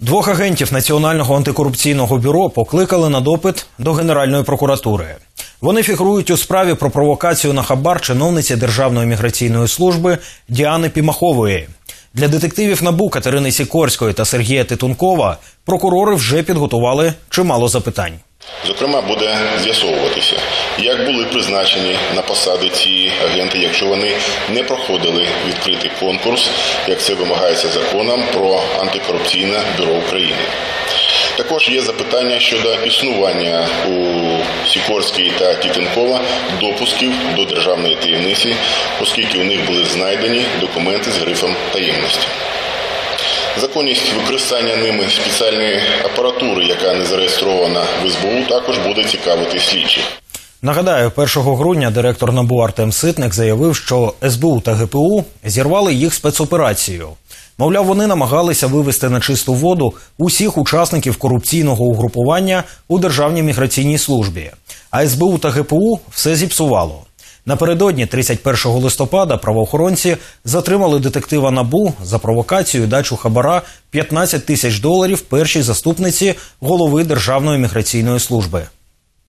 Двох агентів Національного антикорупційного бюро покликали на допит до Генеральної прокуратури. Вони фігурують у справі про провокацію на хабар чиновниці Державної міграційної служби Діани Пімахової. Для детективів НАБУ Катерини Сікорської та Сергія Титункова прокурори вже підготували чимало запитань. Зокрема, буде з'ясовуватися, як були призначені на посади ці агенти, якщо вони не проходили відкритий конкурс, як це вимагається законом про антикорупційне бюро України. Також є запитання щодо існування у Сікорської та Тітенкова допусків до державної таємниці, оскільки у них були знайдені документи з грифом таємності. Законність використання ними спеціальної апаратури, яка не зареєстрована в СБУ, також буде цікавити слідчих. Нагадаю, 1 грудня директор НАБУ Артем Ситник заявив, що СБУ та ГПУ зірвали їх спецоперацію. Мовляв, вони намагалися вивести на чисту воду усіх учасників корупційного угрупування у Державній міграційній службі. А СБУ та ГПУ все зіпсувало. Напередодні, 31 листопада, правоохоронці затримали детектива НАБУ за провокацію дачу хабара 15 тисяч доларів першій заступниці голови Державної міграційної служби.